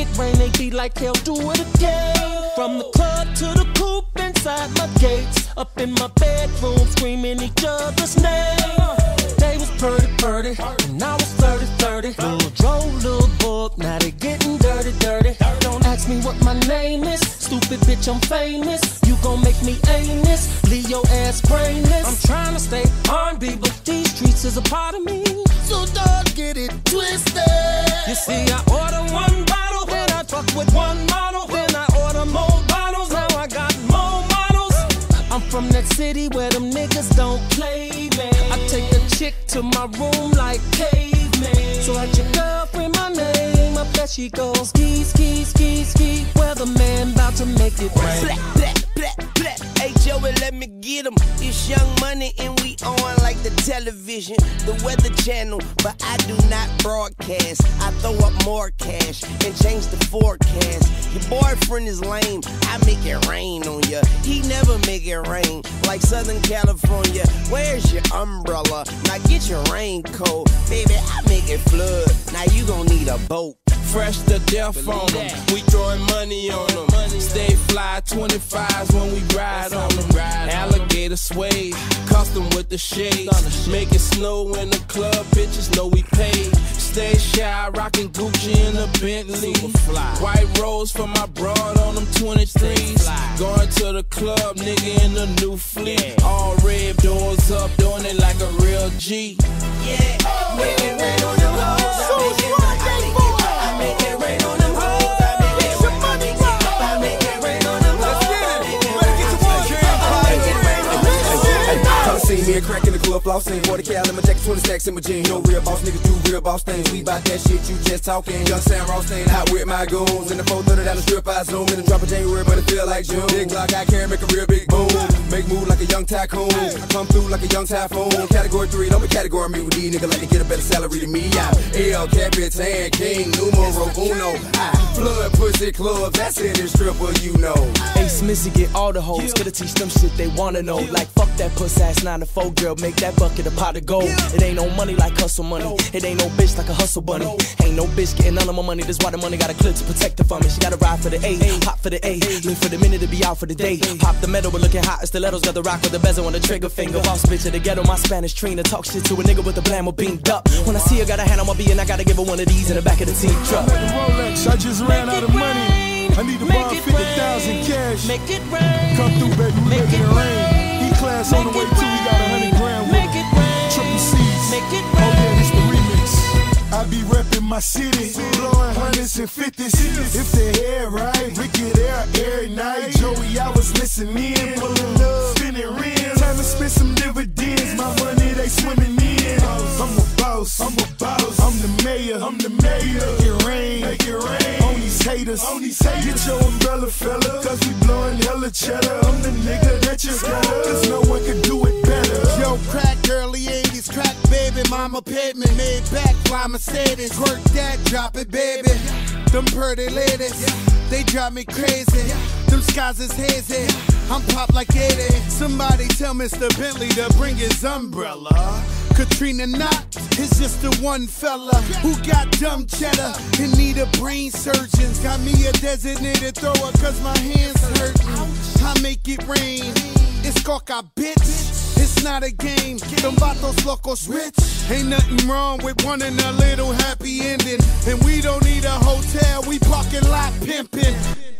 it rain, they be like hell, do it again. From the club to the coop inside my gates, up in my bedroom, screaming each other's name. They was pretty, pretty, and I was flirty flirty. Little dro, little book, now they getting dirty dirty. Don't ask me what my name is, stupid bitch, I'm famous. You gon' make me anus, leave your ass brainless. I'm trying to stay R&B, but these streets is a part of me. So don't get it twisted. You see, I order one fuck with one model, then I order more bottles. Now I got more models. I'm from that city where them niggas don't play, man. I take a chick to my room like caveman. So at your girlfriend my name, I bet she goes ski, ski, ski, ski. Weatherman about to make it rain. Me get him. It's Young Money and we on like the television, the weather channel. But I do not broadcast. I throw up more cash and change the forecast. Your boyfriend is lame. I make it rain on ya. He never make it rain like Southern California. Where's your umbrella? Now get your raincoat, baby. I make it flood. Now you gon' need a boat. Fresh to death on them. We throwing money on them. Stay fly 25s when we ride on them. Suede, custom with the shades. Make it snow in the club, bitches know we paid. Stay shy, rocking Gucci in a Bentley. White rose for my broad on them 23s. Going to the club, nigga in the new fleet. All red doors up, doing it like a real G. Yeah, make it rain on them hoes. I make hoes. Come see me and crack in the club, flossing. 40 cal in my jacket, 20 stacks in my jeans. No real boss niggas do real boss things. We bout that shit, you just talking. Young Sam Ross staying out with my goons. In the 430 down the strip, I zoom in and drop a January, but it feel like June. Big block, I carry, make a real big boom. Make move like a young tycoon. I come through like a young typhoon. Category 3, don't be category me with these niggas like to get a better salary than me. I'm El Capitan, King, numero uno. I flood pussy club, that's it, it's stripper, you know. Ace Missy get all the hoes, gotta teach them shit they wanna know. Like fuck that puss ass 9 to 4 girl, make that bucket a pot of gold. It ain't no money like hustle money, it ain't no bitch like a hustle bunny. Ain't no bitch getting none of my money, that's why the money got a clip to protect her from me. She gotta ride for the A, a. pop for the A, a. live for the minute to be out for the day. Pop the metal, but looking hot, stilettos got the rock with the bezel on the trigger finger. Boss bitch at the ghetto, my Spanish trainer. Talk shit to a nigga with the blammo beamed up. When I see her, got a hand on my B and I gotta give her one of these in the back of the team truck. Rolex, I just ran out of money. I need to borrow 50,000 cash. Make it rain. Come through, baby, we Make making it it rain. E class on the way too, we got a my city, blowing hundreds and fifties. If the hair right, Ricky there every night. Joey, I was listening, pulling up, spinning rims. Time to spend some dividends. My money they swimming in. I'm a boss, I'm a boss. I'm the mayor, I'm the mayor. Make it rain, make it rain. On these haters, on these haters. Get your umbrella, fella, cause we blowing hella cheddar. I'm the nigga that you got, cause no one can do it better. Yo, crack early 80s, crack baby, mama paid me, made back, fly Mercedes. Work that, drop it, baby. Them pretty ladies, they drive me crazy. Them skies is hazy. I'm pop like 80. Somebody tell Mr. Bentley to bring his umbrella. Katrina Knott is just the one fella who got dumb cheddar and need a brain surgeon. Got me a designated thrower cause my hands hurting. I make it rain. It's coca, bitch. Not a game. Them vatos locos rich. Ain't nothing wrong with wanting a little happy ending. And we don't need a hotel, we parking lot pimping.